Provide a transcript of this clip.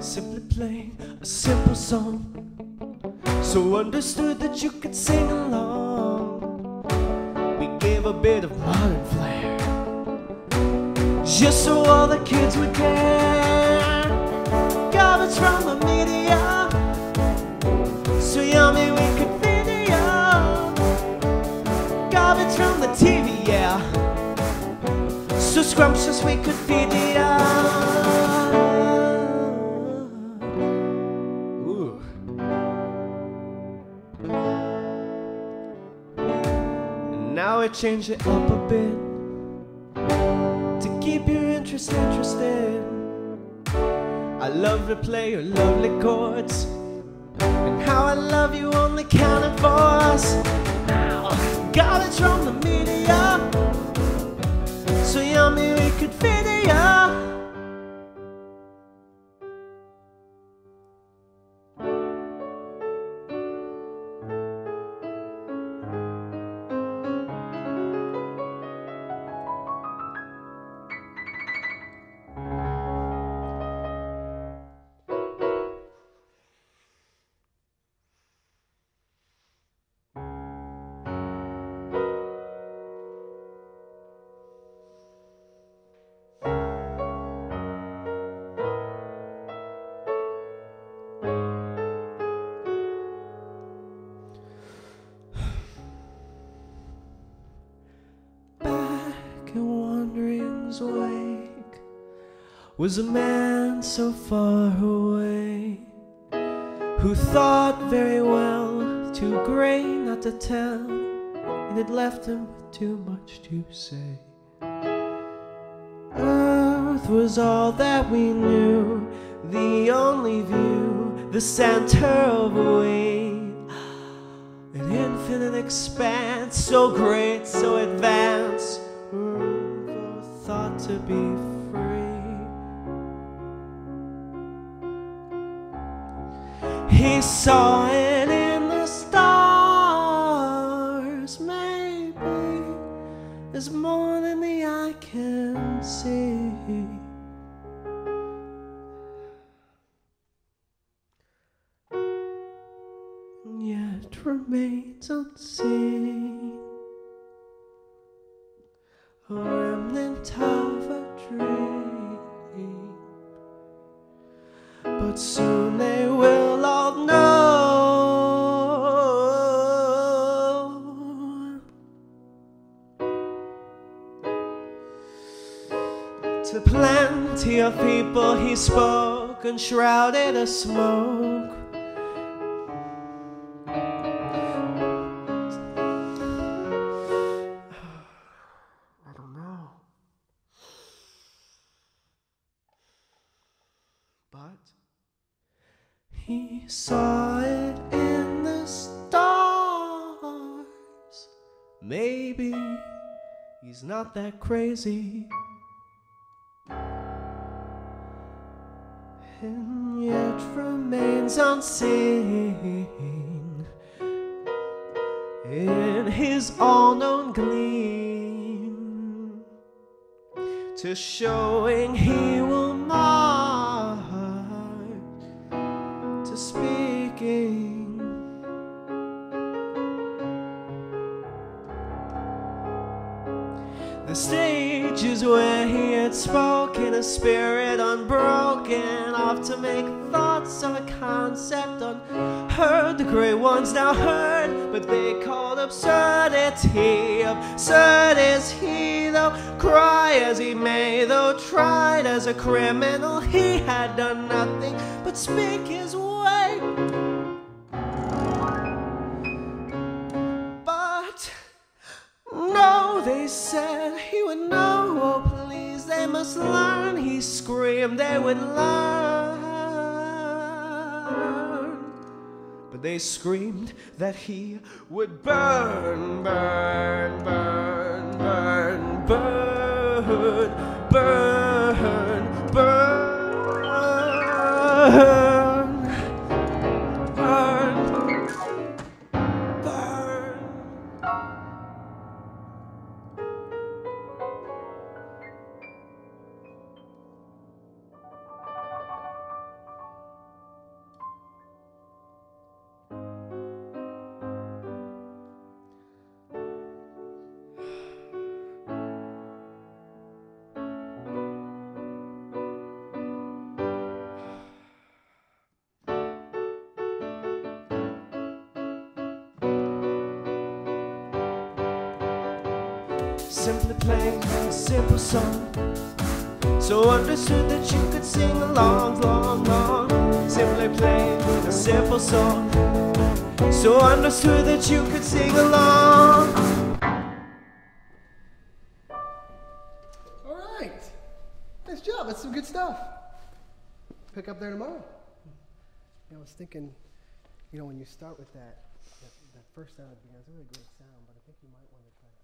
Simply playing a simple song, so understood that you could sing along. We gave a bit of modern flair, just so all the kids would care. Garbage from the media, so yummy we From the TV, yeah, so scrumptious we could feed ya. Ooh. And now I change it up a bit to keep your interest interested. I love to play your lovely chords yummy we in Wandering's wake was a man so far away who thought very well too grey not to tell and it left him with too much to say. Earth was all that we knew the only view the center of a way an infinite expanse, so great, so advanced, to be free. He saw it in the stars, maybe there's more than the eye can see. yet remains unseen. A soon they will all know. To plenty of people he spoke, and shrouded a smoke. But he saw it in the stars. Maybe he's not that crazy. And yet remains unseen in his all known gleam to showing he will the stage is where he had spoken a spirit unbroken off to make thoughts of a concept unheard. The great ones now heard but they called absurdity. Absurd is he though. Cry as he may though tried as a criminal he had done nothing but speak his way they said he would know. Oh, please, they must learn. He screamed they would learn. But they screamed that he would burn, burn, burn, burn, burn, burn, Simply playing a simple song. So understood that you could sing along, long, long. Simply playing a simple song. So understood that you could sing along. All right. Nice job. That's some good stuff. Pick up there tomorrow. Yeah, I was thinking, you know, when you start with that, that, that first sound at the beginning, it's a really great sound, but I think you might want to try to